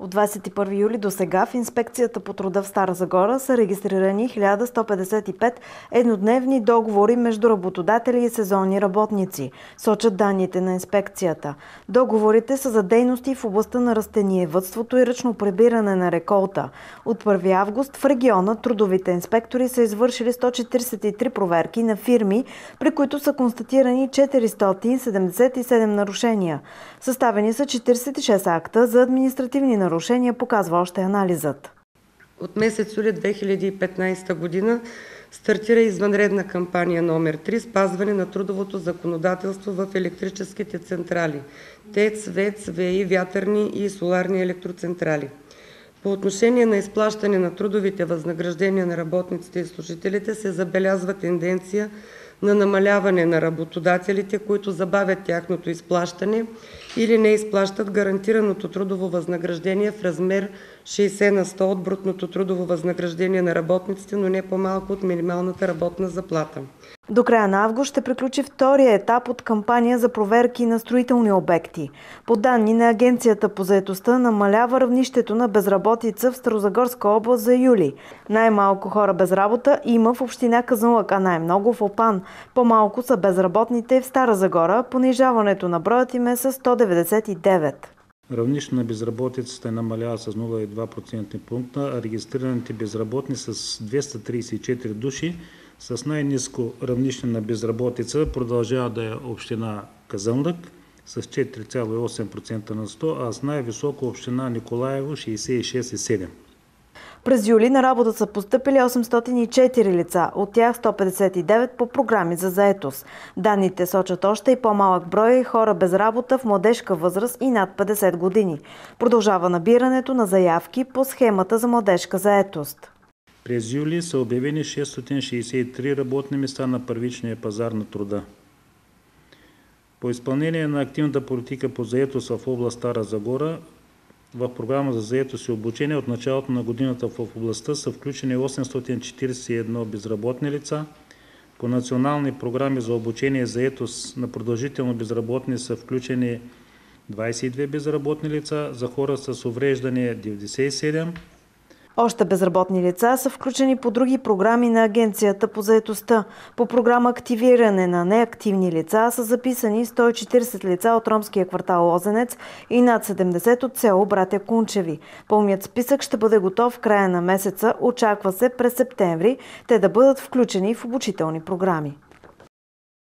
От 21 юли до сега в инспекцията по труда в Стара Загора са регистрирани 1155 еднодневни договори между работодатели и сезонни работници, сочат данните на инспекцията. Договорите са за дейности в областта на растениевътството и ръчно прибиране на реколта. От 1 август в региона трудовите инспектори са извършили 143 проверки на фирми, при които са констатирани 477 нарушения. Съставени са 46 акта за административни нарушения нарушения, показва още анализът. От месец юли 2015 година стартира извънредна кампания номер 3 спазване на трудовото законодателство в електрическите централи ТЕЦ, ВЕЦ, ВЕИ, вятърни и соларни електроцентрали. По отношение на изплащане на трудовите възнаграждения на работниците и служителите се забелязва тенденция на намаляване на работодателите, които забавят тяхното изплащане или не изплащат гарантираното трудово възнаграждение в размер 60 на 100 от брутното трудово възнаграждение на работниците, но не по-малко от минималната работна заплата. До края на август ще приключи втория етап от кампания за проверки на строителни обекти. По данни на Агенцията по заетостта намалява равнището на безработица в Старозагорска област за юли. Най-малко хора без работа има в община Казанлък, а най-много в Опан. По-малко са безработните в Стара Загора. Понижаването на броят им е с 199. Равнището на безработицата е намалява с 0,2% пункта, а регистрираните безработни с 234 души с най-низко равнище на безработица продължава да е община Казанлък с 4,8% на 100, а с най-високо община Николаево 66,7%. През юли на работа са поступили 804 лица, от тях 159 по програми за заетост. Данните сочат още и по-малък брой хора без работа в младежка възраст и над 50 години. Продължава набирането на заявки по схемата за младежка заетост. През юли са обявени 663 работни места на първичния пазар на труда. По изпълнение на активната политика по заетост в област Стара Загора, в програма за заетост и обучение от началото на годината в областта са включени 841 безработни лица. По национални програми за обучение и заетост на продължително безработни са включени 22 безработни лица, за хора с увреждане 97, още безработни лица са включени по други програми на Агенцията по заетостта. По програма Активиране на неактивни лица са записани 140 лица от ромския квартал Лозенец и над 70 от село Братя Кунчеви. Пълният списък ще бъде готов в края на месеца. Очаква се през септември те да бъдат включени в обучителни програми.